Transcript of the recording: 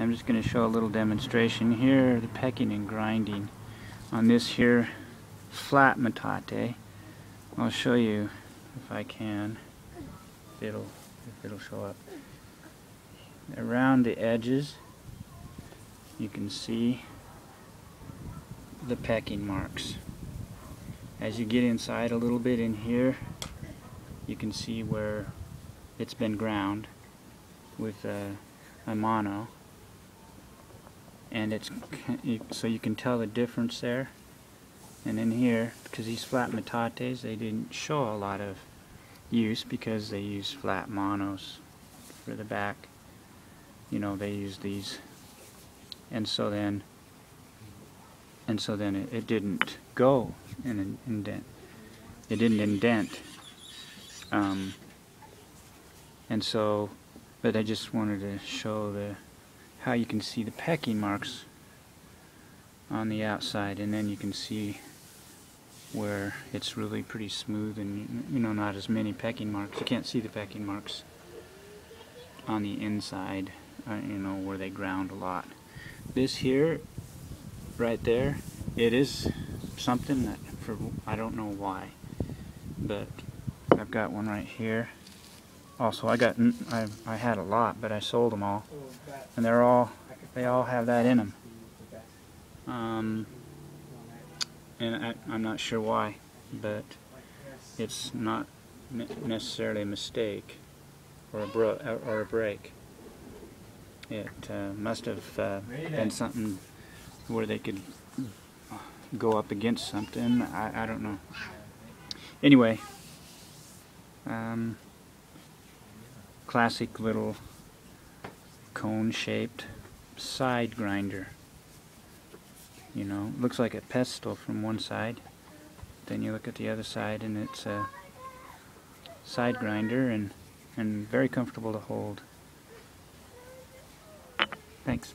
I'm just going to show a little demonstration here the pecking and grinding on this here flat metate. I'll show you if I can. If it'll if it'll show up. Around the edges you can see the pecking marks. As you get inside a little bit in here you can see where it's been ground with a, a mano and it's so you can tell the difference there. And in here because these flat metates they didn't show a lot of use because they use flat manos for the back. You know they use these. And so then and so then it, it didn't go and indent it didn't indent. Um, and so but I just wanted to show the how you can see the pecking marks on the outside and then you can see where it's really pretty smooth and you know not as many pecking marks. You can't see the pecking marks on the inside uh, you know where they ground a lot. This here right there it is something that for I don't know why but I've got one right here also I got I, I had a lot but I sold them all. And they're all they all have that in them um, and I, I'm not sure why but it's not necessarily a mistake or a bro or a break. It uh, must have uh, been something where they could go up against something. I, I don't know. Anyway um, classic little cone shaped side grinder. You know looks like a pestle from one side. Then you look at the other side and it's a side grinder and and very comfortable to hold. Thanks